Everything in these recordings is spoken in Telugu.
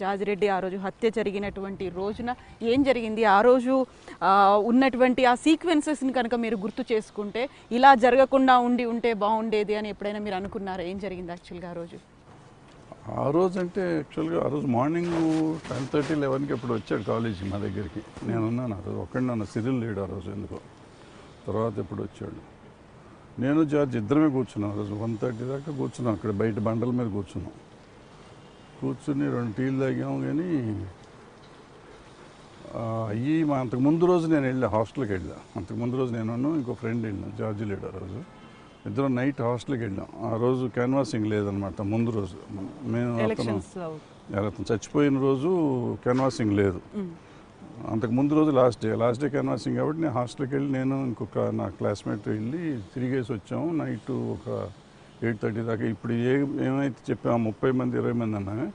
జాజిరెడ్డి ఆ రోజు హత్య జరిగినటువంటి రోజున ఏం జరిగింది? ఆ రోజు ఉన్నటువంటి ఆ సీక్వెన్సెస్ని కనుక మీరు గుర్తు చేసుకుంటే ఇలా జరగకుండా ఉండి ఉంటే బాగుండేది అని ఎప్పుడైనా మీరు అనుకున్నారా? ఏం జరిగింది యాక్చువల్గా ఆ రోజు? ఆ రోజు అంటే యాక్చువల్గా ఆ రోజు మార్నింగ్ టెన్ థర్టీ లెవెన్కి ఇప్పుడు వచ్చాడు కాలేజీకి మా దగ్గరికి. నేను ఉన్నాను ఆ రోజు ఒక్కడి నన్ను సిరిల్ లేడు ఆ రోజు ఎందుకో. తర్వాత ఎప్పుడు వచ్చాడు? నేను జార్జ్ ఇద్దరమే కూర్చున్నాం. ఆ రోజు వన్ థర్టీ దాకా కూర్చున్నాం అక్కడ బయట బండల మీద కూర్చున్నాం. కూర్చుని రెండు టీలు తాగాము కానీ అయ్యి మా అంతకు ముందు రోజు నేను వెళ్ళా హాస్టల్కి వెళ్ళా. అంతకు ముందు రోజు నేను ఇంకో ఫ్రెండ్ వెళ్ళాం జార్జి లేడు ఆ రోజు. ఇద్దరం నైట్ హాస్టల్కి వెళ్ళాం. ఆ రోజు క్యాన్వాసింగ్ లేదనమాట ముందు రోజు. మేము అతను అతను చచ్చిపోయిన రోజు క్యాన్వాసింగ్ లేదు. అంతకు ముందు రోజు last day last day canvassing కాబట్టి నేను హాస్టల్కి వెళ్ళి నేను ఇంకొక నా క్లాస్మేట్ వెళ్ళి తిరిగేసి వచ్చాము. నైట్ ఒక ఎయిట్ థర్టీ దాకా. ఇప్పుడు ఏ ఏమైతే చెప్పాము ముప్పై మంది ఇరవై మంది అన్నా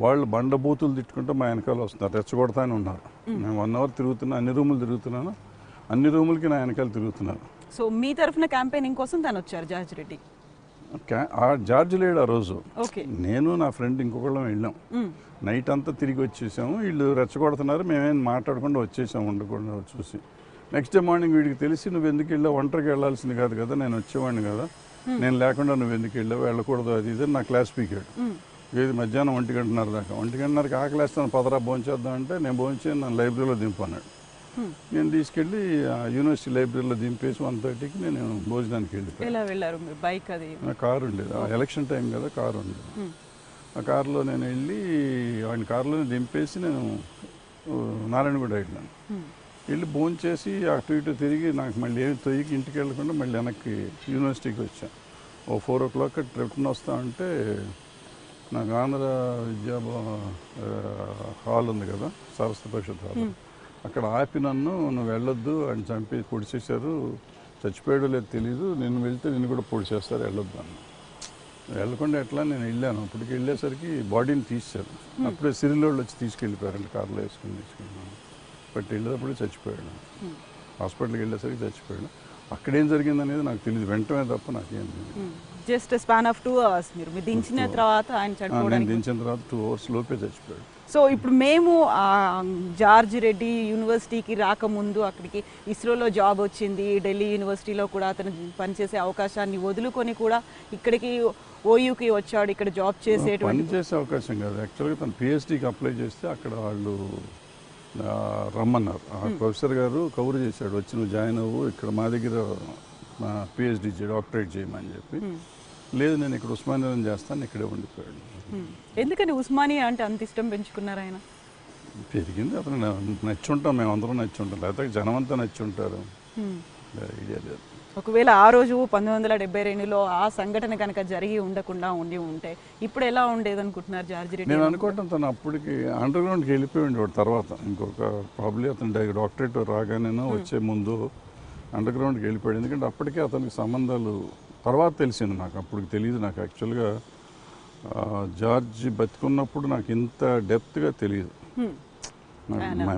వాళ్ళు బండ బూతులు తిట్టుకుంటూ మా వెనకాల వస్తున్నారు. రెచ్చగొడతానే ఉన్నారు. నేను వన్ అవర్ తిరుగుతున్నా అన్ని రూములు తిరుగుతున్నాను. అన్ని రూములకి నా వెనకాల తిరుగుతున్నారు. సో మీ తరఫున క్యాంపెయినింగ్ కోసం తను వచ్చారు జాజిరెడ్డి క్యా- ఆ జార్జ్ లేడు ఆ రోజు. ఓకే. నేను నా ఫ్రెండ్ ఇంకొకళ్ళం వెళ్ళాం. నైట్ అంతా తిరిగి వచ్చేసాము. వీళ్ళు రెచ్చగొడుతున్నారు. మేమేం మాట్లాడకుండా వచ్చేసాము ఉండకుండా చూసి. నెక్స్ట్ డే మార్నింగ్ వీడికి తెలిసి నువ్వు ఎందుకు వెళ్ళావు? ఒంటరికి వెళ్ళాల్సింది కాదు కదా. నేను వచ్చేవాడిని కదా. నేను లేకుండా నువ్వు ఎందుకు వెళ్ళావు? వెళ్ళకూడదు అది ఇది నా క్లాస్ పీకాడు ఏది మధ్యాహ్నం ఒంటి గంటన్నర దాకా. ఒంటి గంటన్నరకి ఆకలి వేస్తాను పదరా భోంచేద్దాం అంటే నేను భోంచేసి నన్ను లైబ్రరీలో దింపన్నాడు. నేను తీసుకెళ్ళి ఆ యూనివర్సిటీ లైబ్రరీలో దింపేసి వన్ థర్టీకి నేను భోజనానికి వెళ్ళిపోయాను. బైక్ అది? నా కారు ఉండేది. ఆ ఎలక్షన్ టైం కదా కారు ఉండేది. ఆ కారులో నేను వెళ్ళి ఆయన కారులోనే దింపేసి నేను నారాయణగూడ వెళ్ళాను. వెళ్ళి భోజనం చేసి అటు ఇటు తిరిగి నాకు మళ్ళీ ఏమి తొయ్యికి ఇంటికి వెళ్ళకుండా మళ్ళీ వెనక్కి యూనివర్సిటీకి వచ్చాను ఓ ఫోర్ ఓ క్లాక్ రిటర్న్ వస్తా అంటే నాకు ఆంధ్ర విద్యా హాల్ ఉంది కదా సరస్వతి పరిషత్ హాల్. అక్కడ ఆపి నన్ను నువ్వు వెళ్ళొద్దు ఆయన చంపి పొడి చేశారు చచ్చిపోయాడో లేదు తెలీదు. నేను వెళ్తే నేను కూడా పొడి చేస్తారు వెళ్ళొద్దు అన్న వెళ్ళకుండా ఎట్లా? నేను వెళ్ళాను. అప్పటికి వెళ్ళేసరికి బాడీని తీశారు. అప్పుడే సిరిలోళ్ళు వచ్చి తీసుకెళ్ళిపోయారండి కార్లో వేసుకుని తీసుకెళ్ళాను బట్ వెళ్ళేటప్పుడు చచ్చిపోయాడు. హాస్పిటల్కి వెళ్ళేసరికి చచ్చిపోయాడు. అక్కడేం జరిగింది అనేది నాకు తెలియదు వెంటనే తప్ప నాకేం తెలియదు just span of two hours మీరు. దించిన తర్వాత ఆయన దించిన తర్వాత టూ అవర్స్ లోపే చచ్చిపోయాడు. సో ఇప్పుడు మేము జార్జ్ రెడ్డి యూనివర్సిటీకి రాకముందు అక్కడికి ఇస్రోలో జాబ్ వచ్చింది. ఢిల్లీ యూనివర్సిటీలో కూడా అతను పనిచేసే అవకాశాన్ని వదులుకొని కూడా ఇక్కడికి ఓయూకి వచ్చాడు. ఇక్కడ జాబ్ చేసేటువంటి చేసే అవకాశం కాదు. యాక్చువల్గా తను పిహెచ్డీకి అప్లై చేస్తే అక్కడ వాళ్ళు రమ్మన్నారు. ఆ ప్రొఫెసర్ గారు కవర్ చేశాడు. వచ్చి నువ్వు జాయిన్ అవ్వు. ఇక్కడ మా దగ్గర పిహెచ్డీ చేయి డాక్టరేట్ చేయమని చెప్పి. లేదు నేను ఇక్కడ ఉస్మానియా చేస్తాను. ఇక్కడే ఉండిపోయాడు. ఎందుకని ఉస్మానియా అంటే అంత ఇష్టం పెంచుకున్నారు ఆయన? పెరిగింది. అతను నచ్చి ఉంటాం మేము అందరం నచ్చి ఉంటాం లేకపోతే జనం అంతా నచ్చి ఉంటారు Hmm. ఐడియా లేదు. ఒకవేళ ఆ రోజు పంతొమ్మిది వందల డెబ్బై రెండులో ఆ సంఘటన కనుక జరిగి ఉండకుండా ఉండి ఉంటే ఇప్పుడు ఎలా ఉండేది అనుకుంటున్నారు జార్జ్ రెడ్డి నేను అనుకోవటం తను అప్పటికి అండర్ గ్రౌండ్కి వెళ్ళిపోయి ఉండేవాడు తర్వాత. ఇంకొక ప్రాబ్లీ అతను డాక్టరేట్ రాగానేనో వచ్చే ముందు అండర్ గ్రౌండ్కి వెళ్ళిపోయాడు. ఎందుకంటే అప్పటికే అతనికి సంబంధాలు తర్వాత తెలిసింది నాకు. అప్పటికి తెలియదు నాకు యాక్చువల్గా జార్జ్ బతికున్నప్పుడు నాకు ఇంత డెప్త్గా తెలియదు.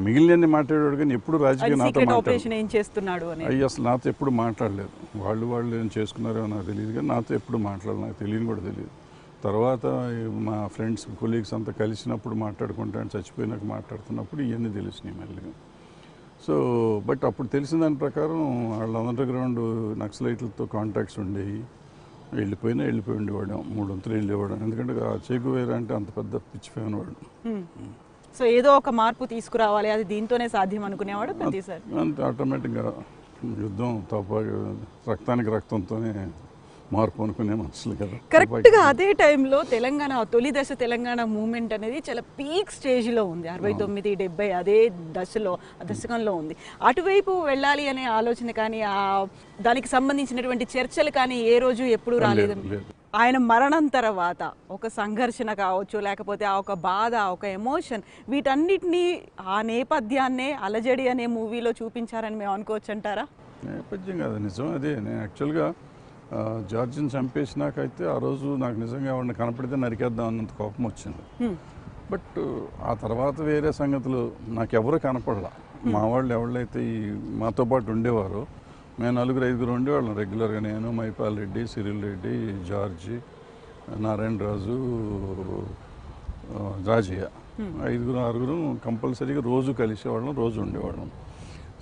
మిగిలిన మాట్లాడాడు కానీ ఎప్పుడు రాజకీయ నాతో అయ్యి అసలు నాతో ఎప్పుడు మాట్లాడలేదు. వాళ్ళు వాళ్ళు ఏం చేసుకున్నారో నాకు తెలియదు కానీ నాతో ఎప్పుడు మాట్లాడలేదు. నాకు తెలియని కూడా తెలియదు. తర్వాత మా ఫ్రెండ్స్ కొలీగ్స్ అంతా కలిసినప్పుడు మాట్లాడుకుంటాను చచ్చిపోయినాక మాట్లాడుతున్నప్పుడు ఇవన్నీ తెలిసినాయి మళ్ళీ సో బట్ అప్పుడు తెలిసిన దాని ప్రకారం వాళ్ళ అండర్ గ్రౌండ్ నక్సలైట్లతో కాంటాక్ట్స్ ఉండేవి. వెళ్ళిపోయినా వెళ్ళిపోయి ఉండేవాడు మూడొంతులు వెళ్ళేవాడు ఎందుకంటే ఆ చేకువేర అంటే అంత పెద్ద పిచ్చి ఫ్యాన్ వాడు. సో ఏదో ఒక మార్పు తీసుకురావాలి అది దీంతోనే సాధ్యం అనుకునేవాడు ప్రతిసారి. అంతే ఆటోమేటిక్గా యుద్ధం తప్ప రక్తానికి రక్తంతోనే మార్పు అనుకునే మనుషులు కదా. కరెక్ట్గా అదే టైంలో తెలంగాణ తొలి దశ తెలంగాణ మూమెంట్ అనేది చాలా పీక్ స్టేజ్లో ఉంది. అరవై తొమ్మిది డెబ్బై అదే దశలో దశకంలో ఉంది. అటువైపు వెళ్ళాలి అనే ఆలోచన కానీ దానికి సంబంధించినటువంటి చర్చలు కానీ ఏ రోజు ఎప్పుడు రాలేదు? లేదు, లేదు. ఆయన మరణం తర్వాత ఒక సంఘర్షణ కావచ్చు లేకపోతే ఆ ఒక బాధ ఒక ఎమోషన్ వీటన్నిటినీ ఆ నేపథ్యాన్నే అలజడి అనే మూవీలో చూపించారని మేము అనుకోవచ్చు అంటారా నేపథ్యం కాదు నిజం అదే. నేను యాక్చువల్గా జార్జిని చంపేసినాకైతే ఆ రోజు నాకు నిజంగా ఎవరిని కనపడితే నరికేద్దాం అన్నంత కోపం వచ్చింది. బట్ ఆ తర్వాత వేరే సంగతులు నాకు ఎవరు కనపడలా. మా వాళ్ళు ఎవళ్ళైతే ఈ మాతో పాటు ఉండేవారో మేము నలుగురు ఐదుగురు ఉండేవాళ్ళం. రెగ్యులర్గా నేను మైపాల్ రెడ్డి సిరిల్ రెడ్డి జార్జి నారాయణ రాజు రాజయ్య ఐదుగురు ఆరుగురు కంపల్సరీగా రోజు కలిసేవాళ్ళం రోజు ఉండేవాళ్ళం.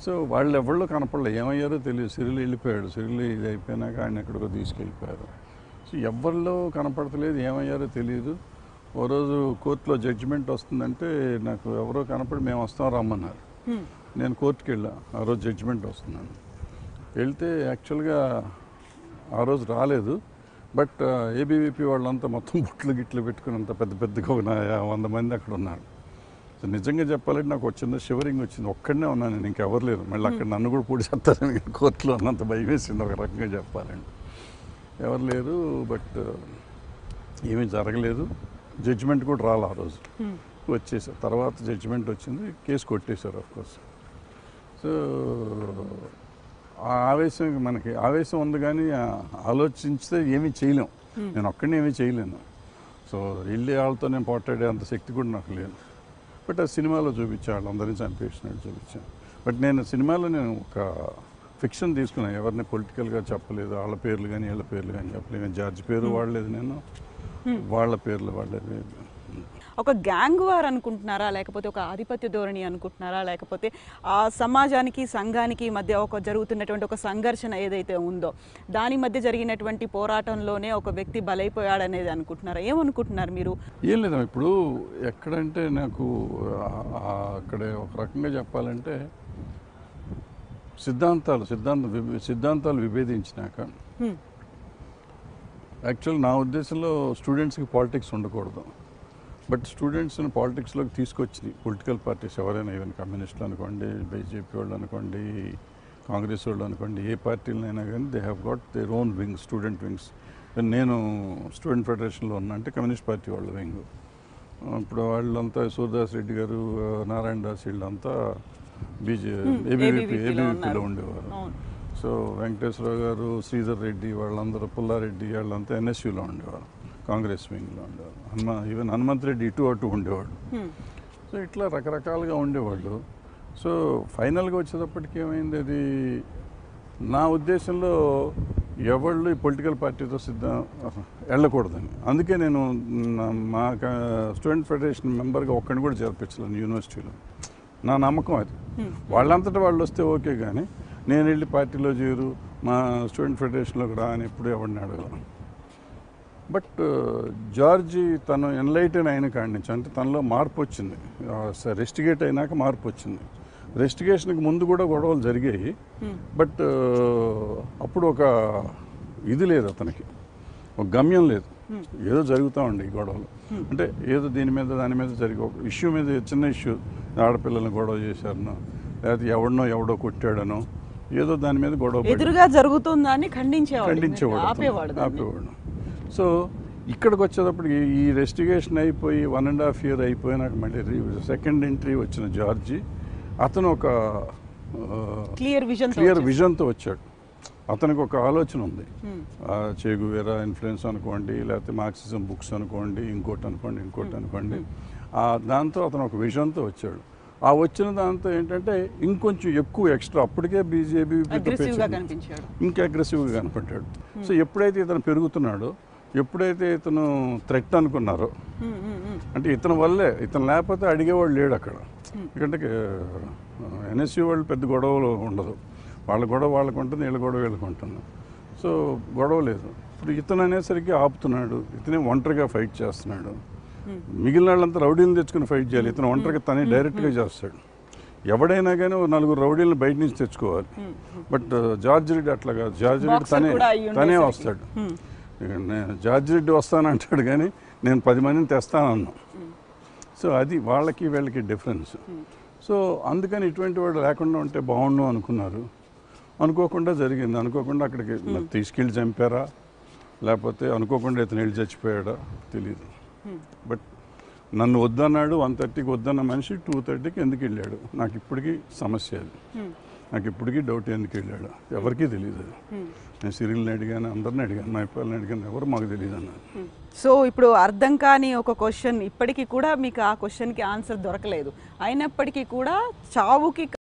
సో వాళ్ళు ఎవరిలో కనపడలే. ఏమయ్యారో తెలియదు. సిరిలు వెళ్ళిపోయాడు. సిరిలు ఇది అయిపోయినాక ఆయన ఎక్కడికో తీసుకెళ్ళిపోయారు. సో ఎవరిలో కనపడతలేదు. ఏమయ్యారో తెలియదు ఓ రోజు కోర్టులో జడ్జిమెంట్ వస్తుందంటే నాకు ఎవరో కనపడి మేము వస్తాం రమ్మన్నారు. నేను కోర్టుకి వెళ్ళా ఆ రోజు జడ్జిమెంట్ వస్తున్నాను వెళ్తే యాక్చువల్గా ఆ రోజు రాలేదు. బట్ ఏబీవీపీ వాళ్ళంతా మొత్తం బుట్లు గిట్లు పెట్టుకుని అంత పెద్ద పెద్దగా ఒక నా- వంద మంది అక్కడ ఉన్నారు. సో నిజంగా చెప్పాలంటే నాకు చిన్న షివరింగ్ వచ్చింది ఒక్కడనే ఉన్నాను నేను ఇంకెవరు లేరు. మళ్ళీ అక్కడ నన్ను కూడా పూడి చేస్తారని కోర్టులో ఉన్నంత భయం వేసింది ఒక రకంగా చెప్పాలండి ఎవరు లేరు బట్ ఏమీ జరగలేదు. జడ్జిమెంట్ కూడా రాలే ఆ రోజు. హ్మ్. వచ్చేసారు తర్వాత జడ్జిమెంట్ వచ్చింది కేసు కొట్టేశారు ఆఫ్ కోర్స్ సో ఆవేశం మనకి ఆవేశం ఉంది కానీ ఆ ఆలోచించితే ఏమీ చేయలేం. నేను ఒక్కడిని ఏమీ చేయలేను. సో వెళ్ళి వాళ్ళతో నేను పోట్లాడే అంత శక్తి కూడా నాకు లేదు. బట్ ఆ సినిమాలో చూపించాను వాళ్ళందరినీ చంపేసినట్టు చూపించాను బట్ నేను సినిమాలో నేను ఒక ఫిక్షన్ తీసుకున్నాను ఎవరిని పొలిటికల్గా చెప్పలేదు వాళ్ళ పేర్లు కానీ వీళ్ళ పేర్లు కానీ చెప్పలేదు. జార్జ్ పేరు వాడలేదు నేను. వాళ్ళ పేర్లు వాడలేదు. ఒక గ్యాంగ్ వార్ అనుకుంటున్నారా? లేకపోతే ఒక ఆధిపత్య ధోరణి అనుకుంటున్నారా? లేకపోతే ఆ సమాజానికి సంఘానికి మధ్య ఒక జరుగుతున్నటువంటి ఒక సంఘర్షణ ఏదైతే ఉందో దాని మధ్య జరిగినటువంటి పోరాటంలోనే ఒక వ్యక్తి బలైపోయాడనేది అనుకుంటున్నారా? ఏమనుకుంటున్నారు మీరు? ఏం లేదు ఇప్పుడు ఎక్కడంటే నాకు అక్కడ ఒక రకంగా చెప్పాలంటే సిద్ధాంతాలు సిద్ధాంత సిద్ధాంతాలు విభేదించినాక. యాక్చువల్ నా ఉద్దేశంలో స్టూడెంట్స్కి పాలిటిక్స్ ఉండకూడదు. బట్ స్టూడెంట్స్ని పాలిటిక్స్లోకి తీసుకొచ్చినాయి పొలిటికల్ పార్టీస్ ఎవరైనా ఈవెన్ కమ్యూనిస్టులు అనుకోండి బీజేపీ వాళ్ళు అనుకోండి కాంగ్రెస్ వాళ్ళు అనుకోండి ఏ పార్టీలైనా కానీ they have got their own wings student wings నేను స్టూడెంట్ ఫెడరేషన్లో ఉన్నా అంటే కమ్యూనిస్ట్ పార్టీ వాళ్ళ వింగ్ ఇప్పుడు వాళ్ళంతా సూర్దాస్ రెడ్డి గారు నారాయణ దాస్ వీళ్ళంతా బీజే ఏబీవీపీ ఏబీవీపీలో. ఉండేవారు. సో వెంకటేశ్వరరావు గారు శ్రీధర్ రెడ్డి వాళ్ళందరూ పుల్లారెడ్డి వాళ్ళంతా ఎన్ఎస్యూలో ఉండేవారు. కాంగ్రెస్ వింగ్లో ఉండేవారు హనుమ ఈవెన్ హనుమంత్ రెడ్డి ఇటు అటు ఉండేవాడు. సో ఇట్లా రకరకాలుగా ఉండేవాళ్ళు. సో ఫైనల్గా వచ్చేటప్పటికి ఏమైంది? అది నా ఉద్దేశంలో ఎవళ్ళు ఈ పొలిటికల్ పార్టీతో సిద్ధం వెళ్ళకూడదని. అందుకే నేను మా స్టూడెంట్ ఫెడరేషన్ మెంబర్గా ఒక్కడిని కూడా చేర్పించలేను యూనివర్సిటీలో. నా నమ్మకం అది. వాళ్ళంతటా వాళ్ళు వస్తే ఓకే కానీ నేను వెళ్ళి పార్టీలో చేరు మా స్టూడెంట్ ఫెడరేషన్లోకి రా అని ఎప్పుడు ఎవరిని అడగలను బట్ జార్జి తను ఎన్లైటన్ అయిన కాడి నుంచి అంటే తనలో మార్పు వచ్చింది. రెస్టిగేట్ అయినాక మార్పు వచ్చింది. రెస్టిగేషన్కి ముందు కూడా గొడవలు జరిగాయి. బట్ అప్పుడు ఒక ఇది లేదు అతనికి. ఒక గమ్యం లేదు. ఏదో జరుగుతూ ఉండే ఈ గొడవలు. అంటే ఏదో దీని మీద దాని మీద జరిగే ఒక ఇష్యూ మీద చిన్న ఇష్యూ. ఆడపిల్లల్ని గొడవ చేశారనో లేకపోతే ఎవడనో ఎవడో కొట్టాడనో ఏదో దాని మీద గొడవ ఎదురుగా జరుగుతుందని ఖండించేవాడు. ఖండించేవాడు. ఆపేవాడు. సో ఇక్కడికి వచ్చేటప్పటికి ఈ రెస్టిగేషన్ అయిపోయి వన్ అండ్ హాఫ్ ఇయర్ అయిపోయినాక మళ్ళీ సెకండ్ ఎంట్రీ వచ్చిన జార్జి అతను ఒక క్లియర్ విజన్ క్లియర్ విజన్తో వచ్చాడు. అతనికి ఒక ఆలోచన ఉంది. చేగువేరా ఇన్ఫ్లుయెన్స్ అనుకోండి లేకపోతే మార్క్సిజం బుక్స్ అనుకోండి ఇంకోటి అనుకోండి ఇంకోటి అనుకోండి. ఆ దాంతో అతను ఒక విజన్తో వచ్చాడు. ఆ వచ్చిన దాంతో ఏంటంటే ఇంకొంచెం ఎక్కువ ఎక్స్ట్రా అప్పటికే బీజేపీ ఇంకా అగ్రెసివ్గా కనపడ్డాడు. సో ఎప్పుడైతే ఇతను పెరుగుతున్నాడో ఎప్పుడైతే ఇతను థ్రెట్ అనుకున్నారో. అంటే ఇతని వల్లే ఇతను లేకపోతే అడిగేవాడు లేడు అక్కడ. ఎందుకంటే ఎన్ఎస్యూ వాళ్ళు పెద్ద గొడవలు ఉండదు. వాళ్ళ గొడవ వాళ్ళకు ఉంటుంది వీళ్ళ గొడవ వీళ్ళకి ఉంటుంది. సో గొడవ లేదు. ఇప్పుడు ఇతను అనేసరికి ఆపుతున్నాడు. ఇతనే ఒంటరిగా ఫైట్ చేస్తున్నాడు. మిగిలిన వాళ్ళంతా రౌడీలను తెచ్చుకుని ఫైట్ చేయాలి. ఇతను ఒంటరిగా తనే డైరెక్ట్గా చేస్తాడు. ఎవడైనా కానీ ఓ నలుగురు రౌడీలను బయట నుంచి తెచ్చుకోవాలి. బట్ జార్జ్ రెడ్డి అట్లా కాదు జార్జ్ రెడ్డి తనే తనే. వస్తాడు. నేను జార్జ్ రెడ్డి వస్తానంటాడు కానీ నేను పది మందిని తెస్తానన్నా. సో అది వాళ్ళకి వీళ్ళకి డిఫరెన్స్. సో అందుకని ఇటువంటి వాడు లేకుండా ఉంటే బాగుండు అనుకున్నారు. అనుకోకుండా జరిగింది. అనుకోకుండా అక్కడికి తీసుకెళ్ళి చంపారా? లేకపోతే అనుకోకుండా ఇతను వెళ్ళి చచ్చిపోయాడా? తెలియదు బట్ నన్ను వద్దన్నాడు వన్ థర్టీకి వద్దన్న మనిషి టూ థర్టీకి ఎందుకు వెళ్ళాడు? నాకు ఇప్పటికీ సమస్య అది. నాకు ఇప్పటికీ డౌట్ ఎందుకు వెళ్ళాడు? ఎవరికీ తెలియదు హ్మ్. నేను సిరిల్ని అడిగాను అందరిని అడిగాను మా పిల్లల్ని అడిగాను ఎవరు మాకు తెలియదు అన్నారు. సో ఇప్పుడు అర్థం కాని ఒక క్వశ్చన్ ఇప్పటికీ కూడా మీకు ఆ క్వశ్చన్కి ఆన్సర్ దొరకలేదు. అయినప్పటికీ కూడా చావుకి